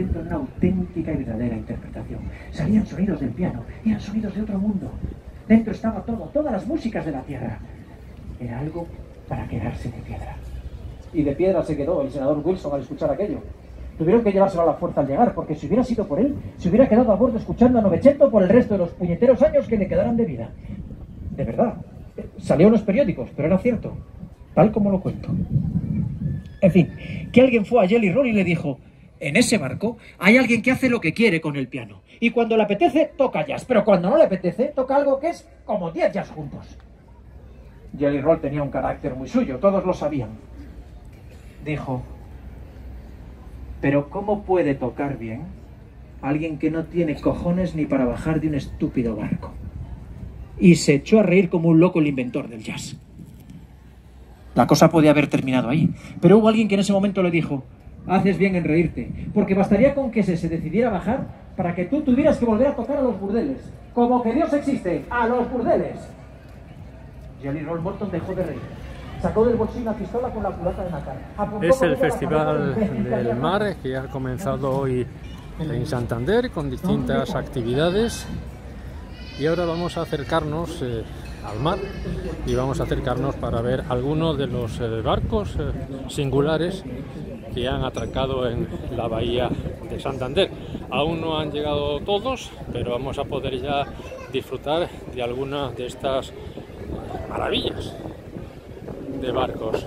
convirtiendo en una auténtica y verdadera interpretación. Salían sonidos del piano, eran sonidos de otro mundo. Dentro estaba todo, todas las músicas de la tierra. Era algo para quedarse de piedra. Y de piedra se quedó el senador Wilson al escuchar aquello. Tuvieron que llevárselo a la fuerza al llegar, porque si hubiera sido por él, se hubiera quedado a bordo escuchando a Novecento por el resto de los puñeteros años que le quedaran de vida. De verdad. Salió en los periódicos, pero era cierto. Tal como lo cuento. En fin, que alguien fue a Jelly Roll y le dijo, en ese barco hay alguien que hace lo que quiere con el piano. Y cuando le apetece, toca jazz. Pero cuando no le apetece, toca algo que es como 10 jazz juntos. Jelly Roll tenía un carácter muy suyo, todos lo sabían. Dijo, pero ¿cómo puede tocar bien alguien que no tiene cojones ni para bajar de un estúpido barco? Y se echó a reír como un loco el inventor del jazz. La cosa podía haber terminado ahí, pero hubo alguien que en ese momento le dijo, haces bien en reírte, porque bastaría con que se, se decidiera bajar para que tú tuvieras que volver a tocar a los burdeles, como que Dios existe, a los burdeles. Jelly Roll Morton dejó de reír. Sacó del bolsillo una pistola con la culata de. Apuntó Es el Festival del Mar que ha comenzado hoy en Santander con distintas actividades y ahora vamos a acercarnos eh, al mar y vamos a acercarnos para ver algunos de los eh, barcos eh, singulares que han atracado en la bahía de Santander. Aún no han llegado todos, pero vamos a poder ya disfrutar de algunas de estas maravillas de barcos.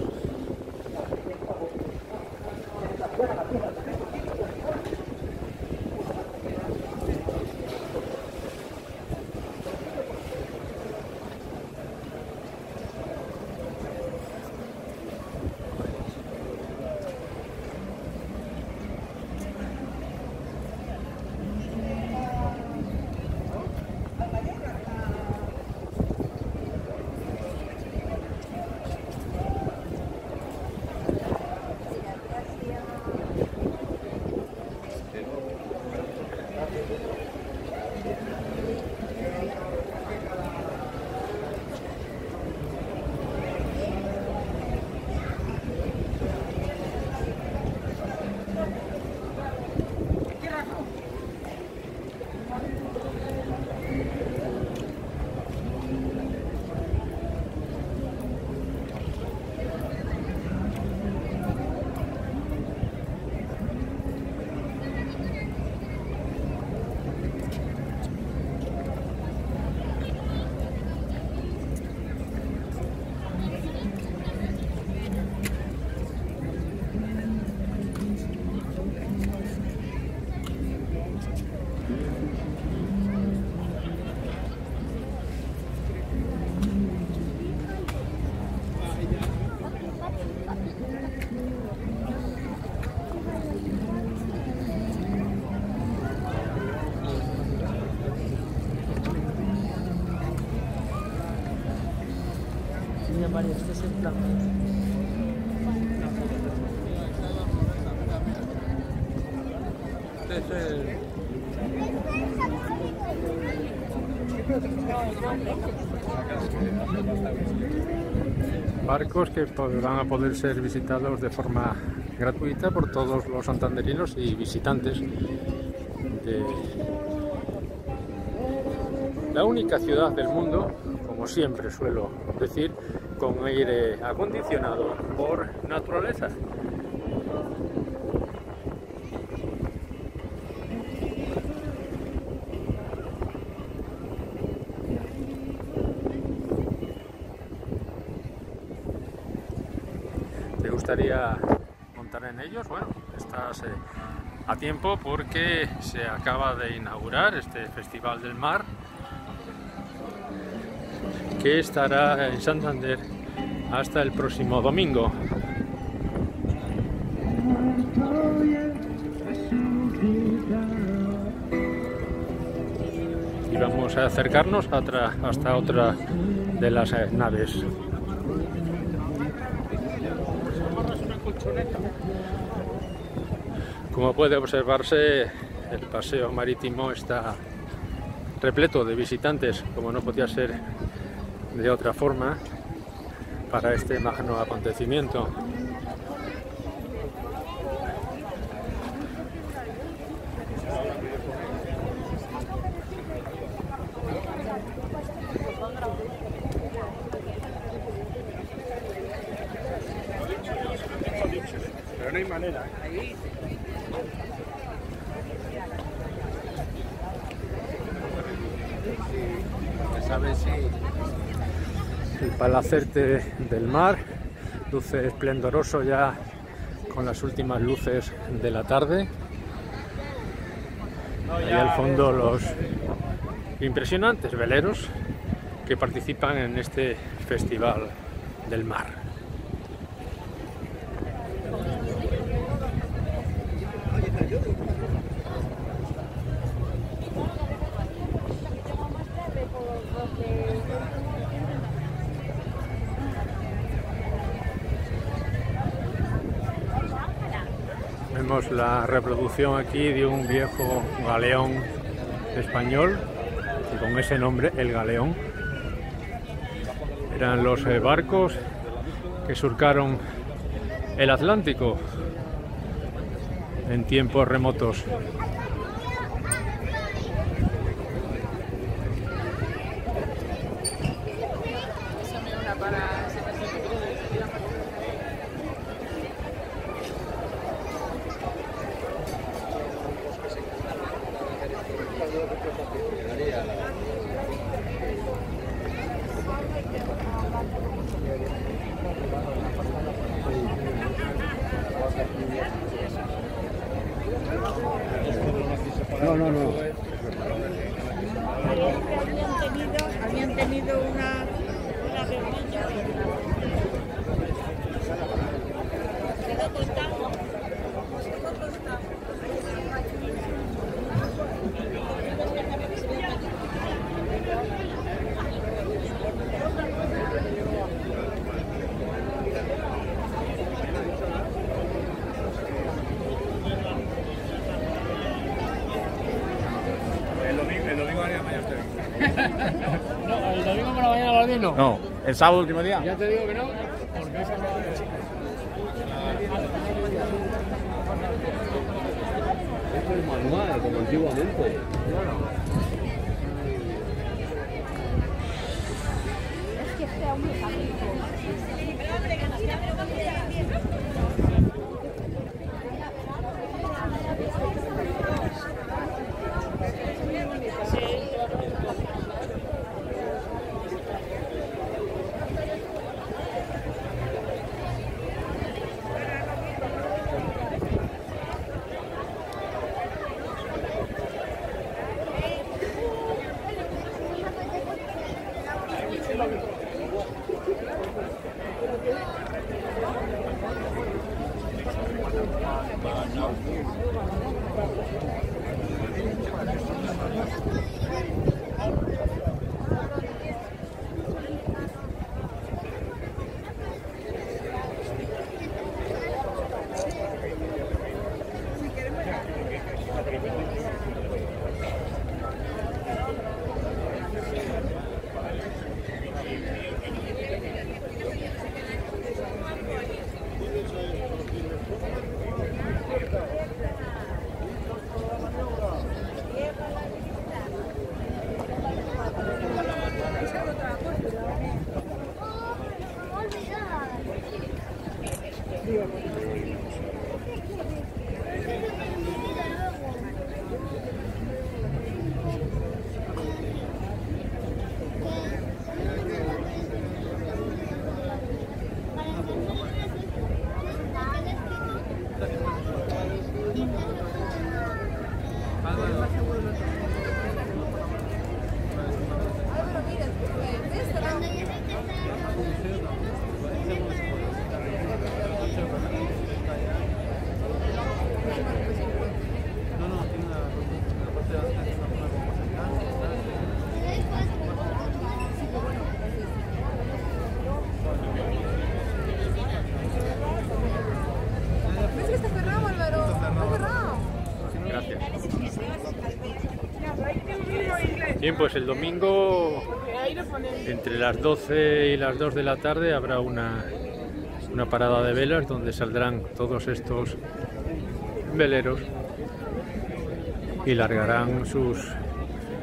Barcos que van a poder ser visitados de forma gratuita por todos los santanderinos y visitantes de la única ciudad del mundo, como siempre suelo decir, con aire acondicionado por naturaleza. ¿Te gustaría montar en ellos? Bueno, estás eh, a tiempo porque se acaba de inaugurar este Festival del Mar que estará en Santander hasta el próximo domingo. Y vamos a acercarnos otra- hasta otra de las eh, naves. Como puede observarse, el paseo marítimo está repleto de visitantes, como no podía ser de otra forma, para este magno acontecimiento. Palacete del mar, luce esplendoroso ya con las últimas luces de la tarde. Y al fondo los impresionantes veleros que participan en este festival del mar. Reproducción aquí de un viejo galeón español y con ese nombre, el galeón. Eran los eh, barcos que surcaron el Atlántico en tiempos remotos. No, no, no. El sábado último día. Ya te digo que no, Pues el domingo entre las 12 y las 2 de la tarde habrá una, una parada de velas donde saldrán todos estos veleros y largarán sus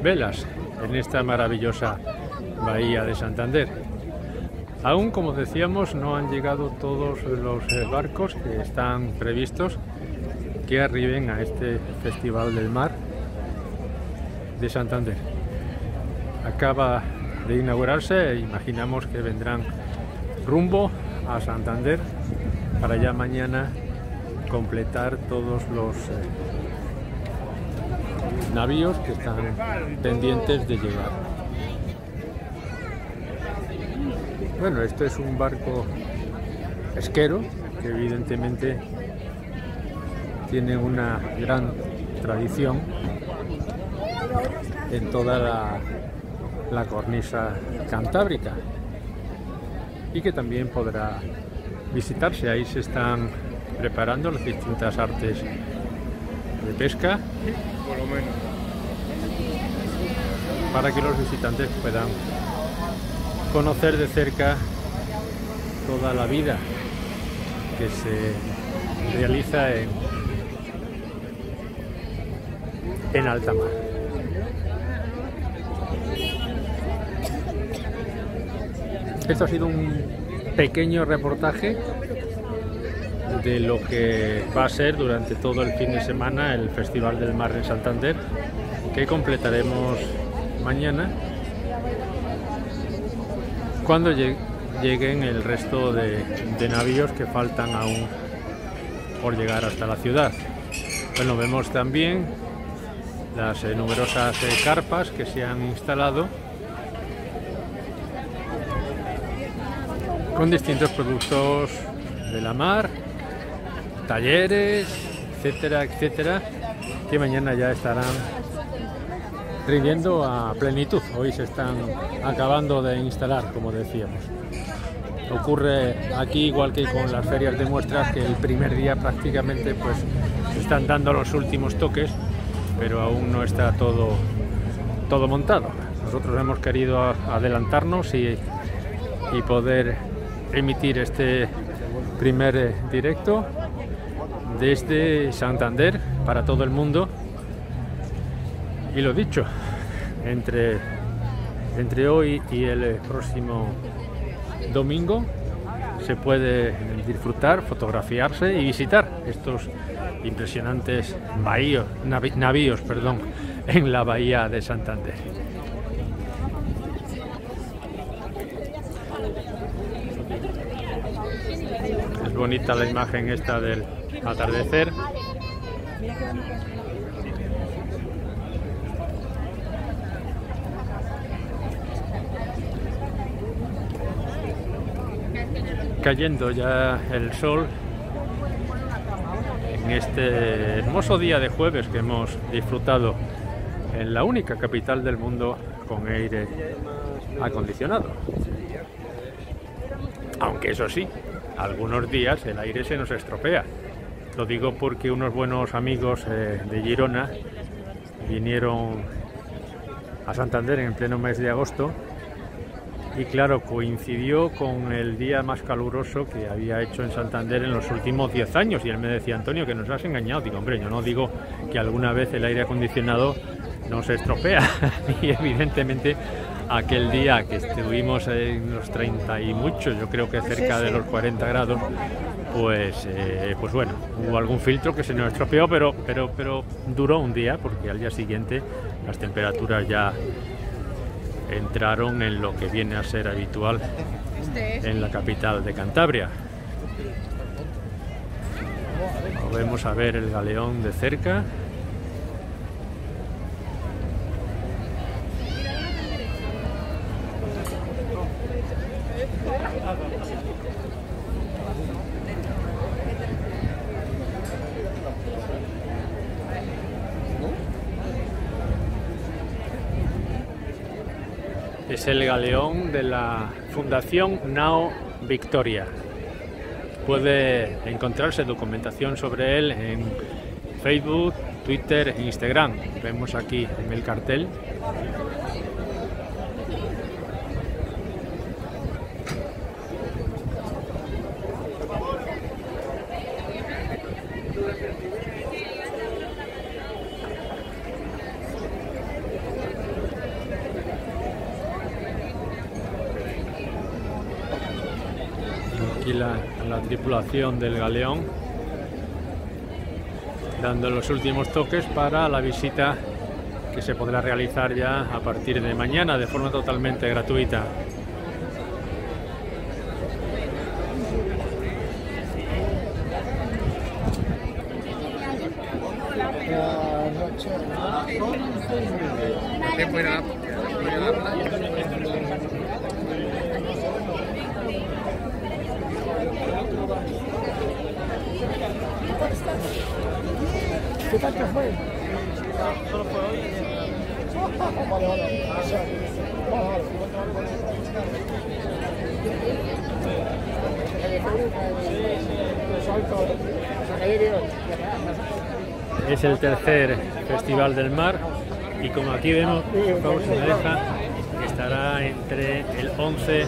velas en esta maravillosa bahía de Santander. Aún, como decíamos, no han llegado todos los eh, barcos que están previstos que arriben a este Festival del Mar de Santander. Acaba de inaugurarse, imaginamos que vendrán rumbo a Santander para ya mañana completar todos los eh, navíos que están pendientes de llegar. Bueno, esto es un barco pesquero que evidentemente tiene una gran tradición en toda la, la cornisa cantábrica y que también podrá visitarse. Ahí se están preparando las distintas artes de pesca para que los visitantes puedan conocer de cerca toda la vida que se realiza en, en alta mar. Esto ha sido un pequeño reportaje de lo que va a ser durante todo el fin de semana el Festival del Mar en Santander, que completaremos mañana cuando lleguen el resto de, navíos que faltan aún por llegar hasta la ciudad. Bueno, vemos también las eh, numerosas eh, carpas que se han instalado con distintos productos de la mar, talleres, etcétera, etcétera, que mañana ya estarán rindiendo a plenitud. Hoy se están acabando de instalar, como decíamos. Ocurre aquí igual que con las ferias de muestras que el primer día prácticamente pues están dando los últimos toques, pero aún no está todo todo montado. Nosotros hemos querido adelantarnos y, y poder emitir este primer eh, directo desde Santander para todo el mundo y lo dicho, entre, entre hoy y el próximo domingo se puede disfrutar, fotografiarse y visitar estos impresionantes bahíos, navíos perdón, en la bahía de Santander. Es bonita la imagen esta del atardecer. cayendo ya el sol en este hermoso día de jueves que hemos disfrutado en la única capital del mundo con aire acondicionado. Aunque eso sí, algunos días el aire se nos estropea. Lo digo porque unos buenos amigos eh, de Girona vinieron a Santander en pleno mes de agosto y claro, coincidió con el día más caluroso que había hecho en Santander en los últimos 10 años y él me decía, Antonio, que nos has engañado. Digo, hombre, yo no digo que alguna vez el aire acondicionado no se estropea y evidentemente aquel día que estuvimos en los 30 y muchos, yo creo que cerca de los 40 grados, pues, eh, pues bueno, hubo algún filtro que se nos estropeó, pero, pero, pero duró un día porque al día siguiente las temperaturas ya entraron en lo que viene a ser habitual en la capital de Cantabria. Vamos a ver el galeón de cerca. Es el galeón de la Fundación Nao Victoria. Puede encontrarse documentación sobre él en Facebook, Twitter e Instagram. Vemos aquí en el cartel tripulación del galeón dando los últimos toques para la visita que se podrá realizar ya a partir de mañana de forma totalmente gratuita. Es el tercer Festival del Mar y como aquí vemos, Pau se me deja, estará entre el 11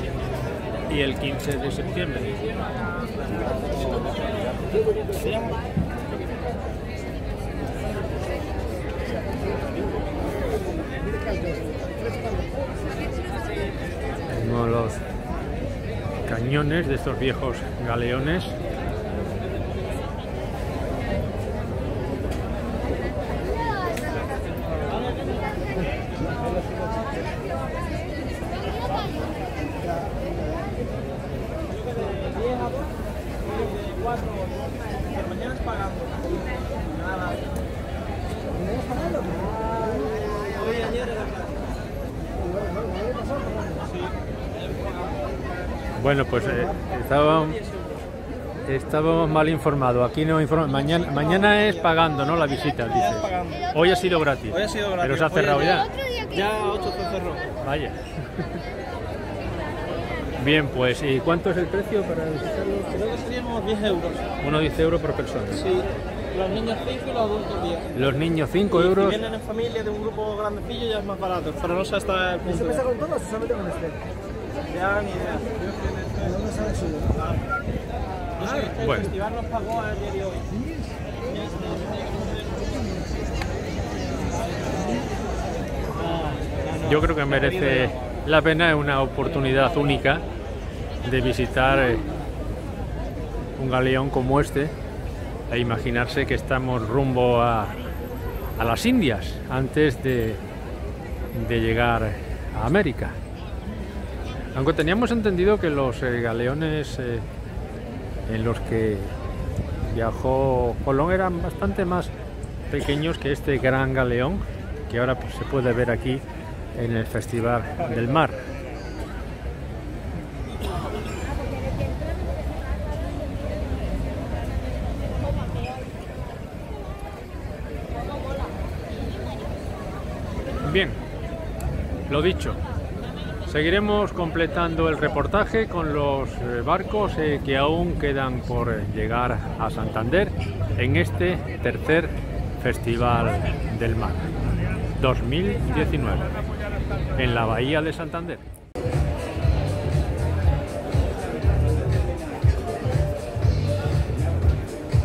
y el 15 de septiembre. Los cañones de estos viejos galeones Bueno, pues eh, estábamos, estábamos mal informados. Aquí no informa. Mañana, mañana es pagando, ¿no? La visita. Hoy ha sido gratis. Hoy ha sido gratis. Pero se ha cerrado ya. Ya 8 se cerró. Vaya. Bien, pues, ¿y cuánto es el precio para visitarlo? Creo que seríamos 10 euros. Unos 10 euros por persona. Sí. Los niños 5 y los adultos 10. Los niños 5 Si euros. vienen en familia de un grupo grandecillo ya es más barato, pero no sé hasta el punto. ¿Eso con todos o solamente con este? Ya ni idea. Bueno. Yo creo que merece la pena, una oportunidad única de visitar eh, un galeón como este e imaginarse que estamos rumbo a, a las Indias antes de, de llegar a América. Aunque teníamos entendido que los eh, galeones eh, en los que viajó Colón eran bastante más pequeños que este gran galeón que ahora pues, se puede ver aquí en el Festival del Mar. Bien, lo dicho, seguiremos completando el reportaje con los eh, barcos eh, que aún quedan por llegar a Santander en este tercer Festival del Mar 2019 en la Bahía de Santander.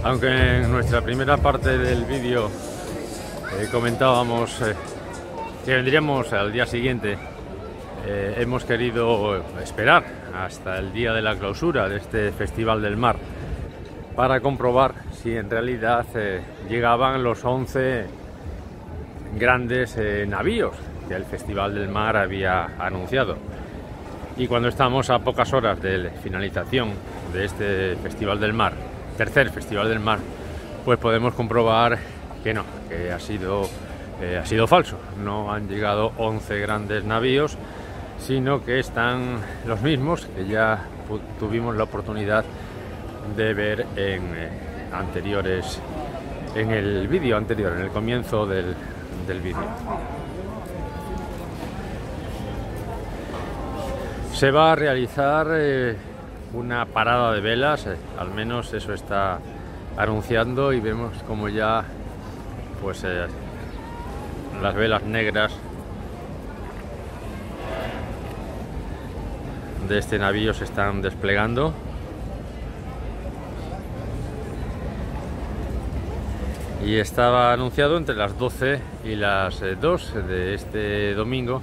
Aunque en nuestra primera parte del vídeo eh, comentábamos que vendríamos al día siguiente, eh, hemos querido esperar hasta el día de la clausura de este Festival del Mar para comprobar si en realidad eh, llegaban los 11 grandes eh, navíos que el Festival del Mar había anunciado. Y cuando estamos a pocas horas de la finalización de este Festival del Mar, tercer Festival del Mar, pues podemos comprobar que no, que ha sido, eh, ha sido falso. No han llegado 11 grandes navíos, sino que están los mismos que ya tuvimos la oportunidad de ver en eh, anteriores, en el vídeo anterior, en el comienzo del, del vídeo. Se va a realizar eh, una parada de velas, eh, al menos eso está anunciando y vemos como ya pues las velas negras de este navío se están desplegando. Y estaba anunciado entre las 12 y las eh, 2 de este domingo,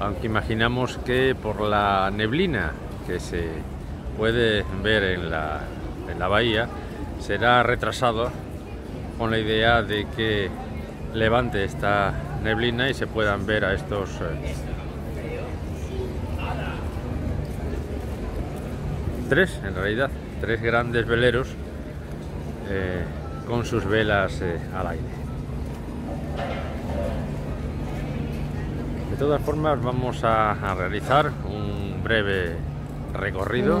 aunque imaginamos que por la neblina que se puede ver en la, en la bahía, será retrasado con la idea de que levante esta neblina y se puedan ver a estos tres, en realidad, tres grandes veleros eh, con sus velas eh, al aire. De todas formas vamos a, a realizar un breve recorrido.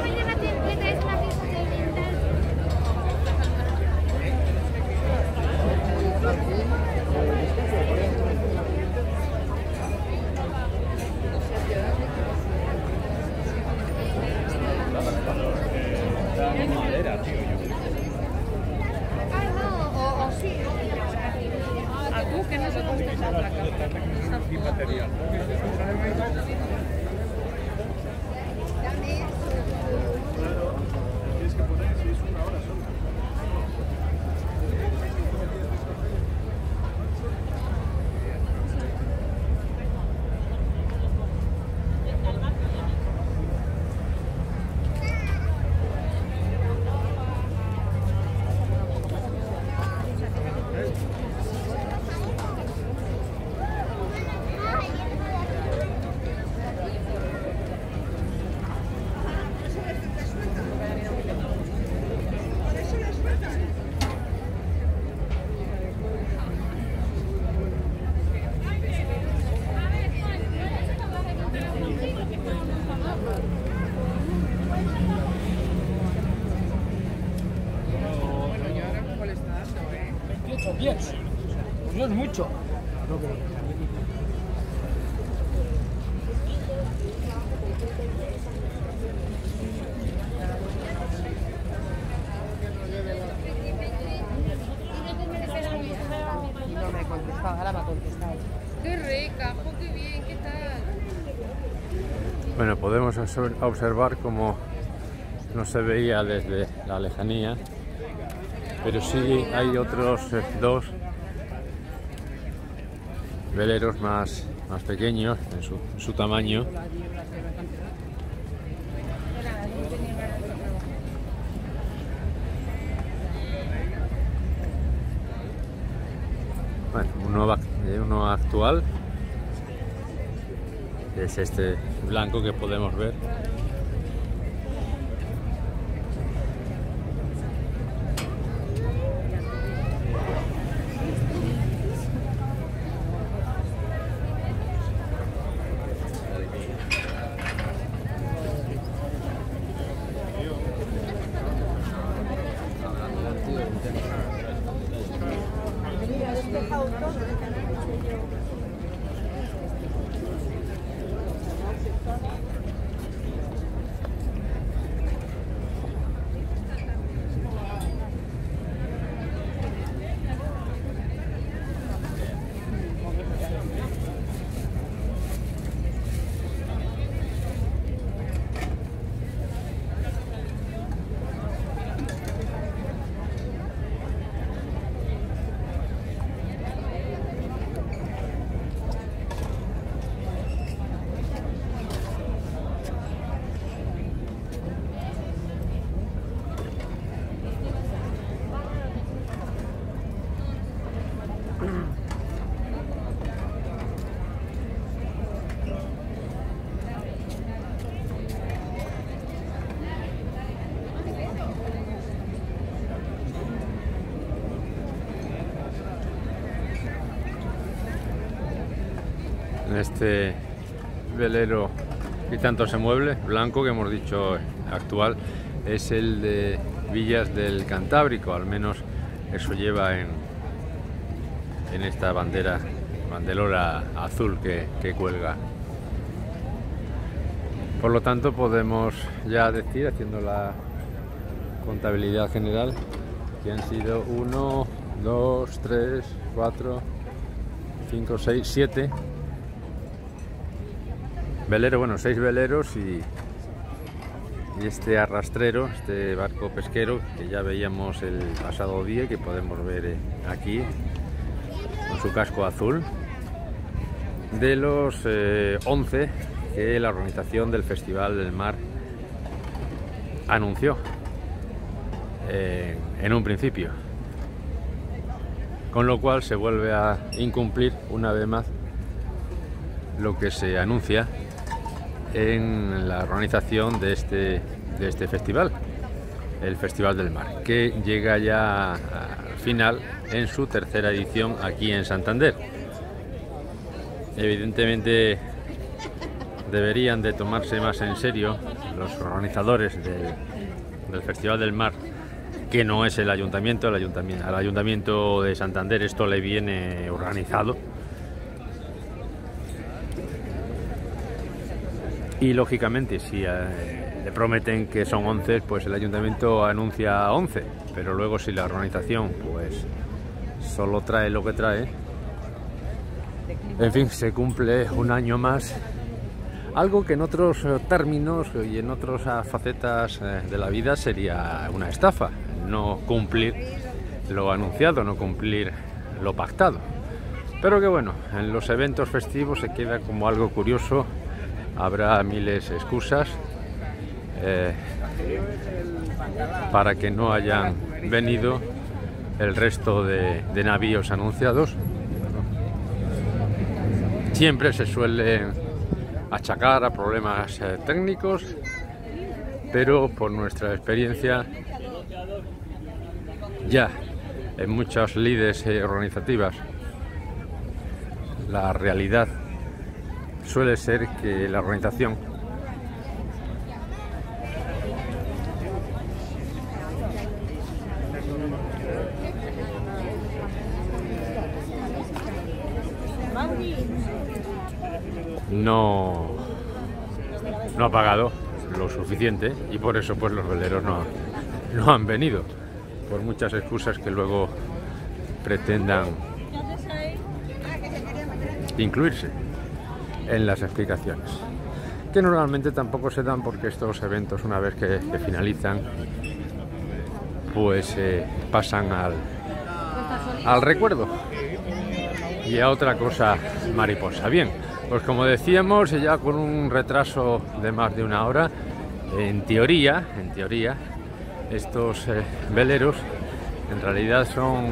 Mañana te, le traes una pieza de oriental. Ah, no, o, o sí. A tú que no se contesta la Dios, no es mucho. No me contestaba, ahora me ha contestado. Qué rica, jo, qué bien, ¿qué tal? Bueno, podemos obser- observar cómo no se veía desde la lejanía, pero sí hay otros eh, dos veleros más, más pequeños en su, su tamaño. uno, eh, uno es este blanco que podemos ver este velero y tanto se mueble, blanco que hemos dicho actual, es el de Villas del Cantábrico, al menos eso lleva en, en esta bandera, bandelora azul que, que cuelga. Por lo tanto podemos ya decir, haciendo la contabilidad general, que han sido 1, 2, 3, 4, 5, 6, 7 Velero, bueno, seis veleros y, y, este arrastrero, este barco pesquero que ya veíamos el pasado día que podemos ver eh, aquí con su casco azul. De los eh, 11 que la organización del Festival del Mar anunció eh, en un principio. Con lo cual se vuelve a incumplir una vez más lo que se anuncia en la organización de este, de este festival, el Festival del Mar, que llega ya al final en su tercera edición aquí en Santander. Evidentemente deberían de tomarse más en serio los organizadores del, Festival del Mar que no es el ayuntamiento, al ayuntamiento de Santander esto le viene organizado Y lógicamente, si eh, le prometen que son 11, pues el ayuntamiento anuncia 11, pero luego si la organización pues solo trae lo que trae, en fin, se cumple un año más. Algo que en otros eh, términos y en otras facetas eh, de la vida sería una estafa, no cumplir lo anunciado, no cumplir lo pactado. Pero que bueno, en los eventos festivos se queda como algo curioso habrá miles de excusas eh, para que no hayan venido el resto de, navíos anunciados. Siempre se suele achacar a problemas eh, técnicos, pero por nuestra experiencia ya en muchas líderes eh, organizativas la realidad suele ser que la organización no, no ha pagado lo suficiente y por eso pues los veleros no, no han venido por muchas excusas que luego pretendan incluirse en las explicaciones que normalmente tampoco se dan porque estos eventos una vez que, finalizan pues eh, pasan al, al recuerdo y a otra cosa mariposa. Bien, pues como decíamos, ya con un retraso de más de una hora, en teoría, en teoría, estos eh, veleros en realidad son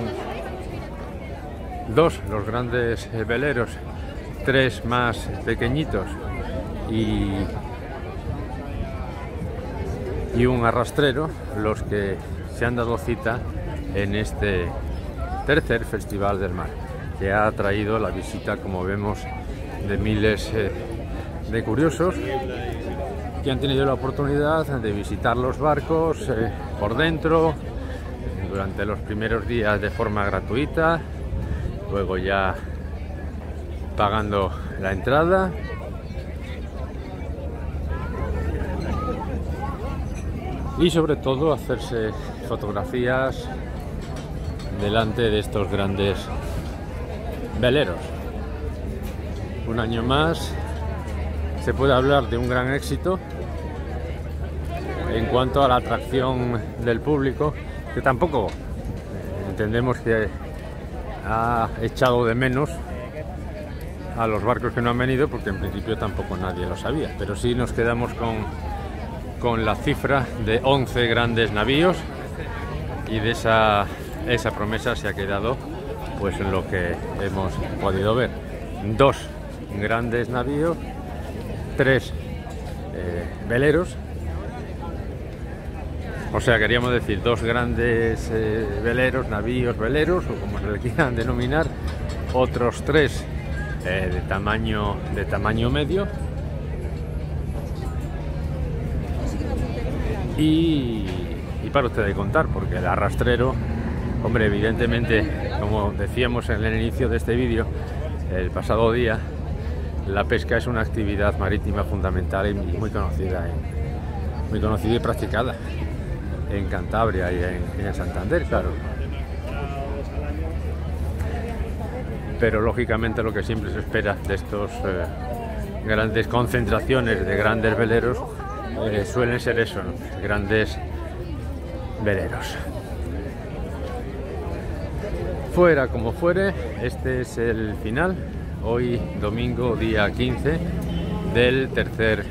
dos los grandes eh, veleros, tres más pequeñitos y, y un arrastrero los que se han dado cita en este tercer Festival del Mar, que ha traído la visita, como vemos, de miles eh, de curiosos que han tenido la oportunidad de visitar los barcos eh, por dentro durante los primeros días de forma gratuita, luego ya pagando la entrada y sobre todo hacerse fotografías delante de estos grandes veleros. Un año más se puede hablar de un gran éxito en cuanto a la atracción del público, que tampoco entendemos que ha echado de menos a los barcos que no han venido, porque en principio tampoco nadie lo sabía, pero sí nos quedamos con, con la cifra de 11 grandes navíos y de esa, esa promesa se ha quedado pues en lo que hemos podido ver. Dos grandes navíos, tres eh, veleros, o sea, queríamos decir dos grandes eh, veleros, navíos veleros, o como se le quieran denominar, otros tres de, tamaño, de tamaño medio. Y, y para usted de contar, porque el arrastrero, hombre, evidentemente, como decíamos en el inicio de este vídeo, el pasado día, la pesca es una actividad marítima fundamental y muy conocida, muy conocida y practicada en Cantabria y en, Santander, claro. Pero lógicamente lo que siempre se espera de estos eh, grandes concentraciones de grandes veleros eh, suelen ser eso, grandes veleros. Fuera como fuere, este es el final, hoy domingo día 15 del tercer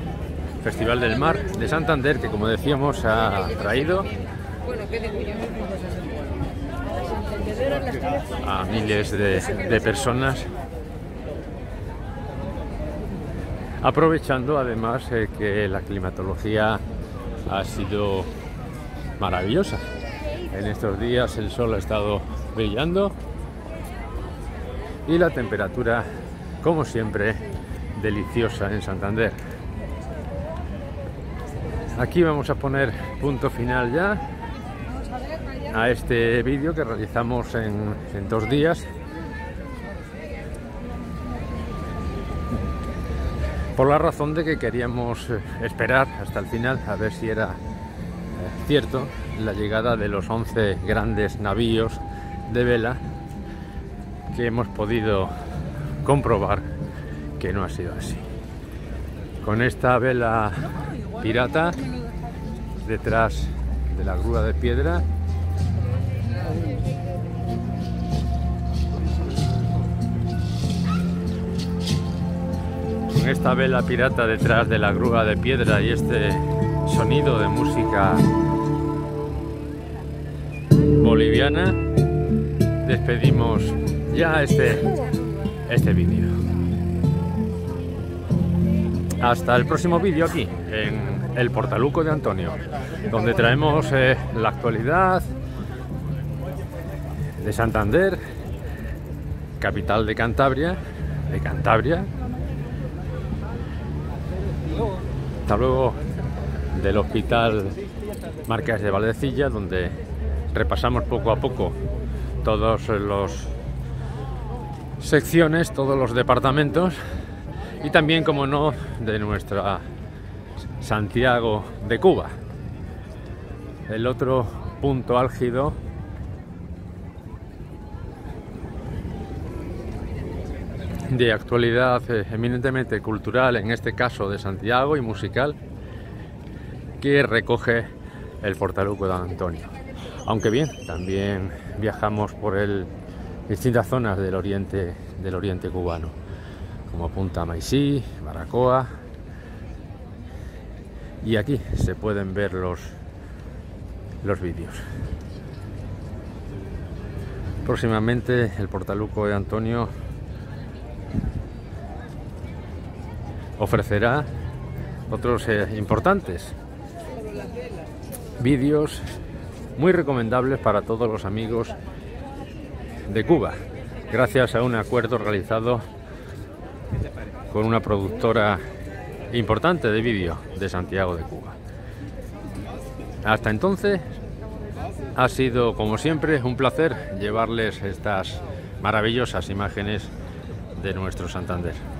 Festival del Mar de Santander, que como decíamos ha traído a miles de, personas, aprovechando además eh, que la climatología ha sido maravillosa. En estos días el sol ha estado brillando y la temperatura, como siempre, deliciosa en Santander. Aquí vamos a poner punto final ya a este vídeo que realizamos en, dos días. Por la razón de que queríamos eh, esperar hasta el final a ver si era eh, cierto la llegada de los 11 grandes navíos de vela que hemos podido comprobar que no ha sido así. Con esta vela pirata detrás de la grúa de piedra. Esta vela pirata detrás de la grúa de piedra y este sonido de música boliviana, despedimos ya este, este vídeo. Hasta el próximo vídeo aquí, en el Portaluco de Antonio, donde traemos eh, la actualidad de Santander, capital de Cantabria, de Cantabria. Hasta luego del Hospital Marqués de Valdecilla, donde repasamos poco a poco todos los secciones, todos los departamentos y también, como no, de nuestra Santiago de Cuba. El otro punto álgido de actualidad eh, eminentemente cultural, en este caso de Santiago y musical, que recoge el Fortaluco de Antonio. Aunque bien, también viajamos por el, distintas zonas del oriente, del oriente cubano, como Punta Maisí, Baracoa, y aquí se pueden ver los, los vídeos. Próximamente el Portaluco de Antonio ofrecerá otros eh, importantes vídeos muy recomendables para todos los amigos de Cuba, gracias a un acuerdo realizado con una productora importante de vídeo de Santiago de Cuba. Hasta entonces ha sido, como siempre, un placer llevarles estas maravillosas imágenes de nuestro Santander.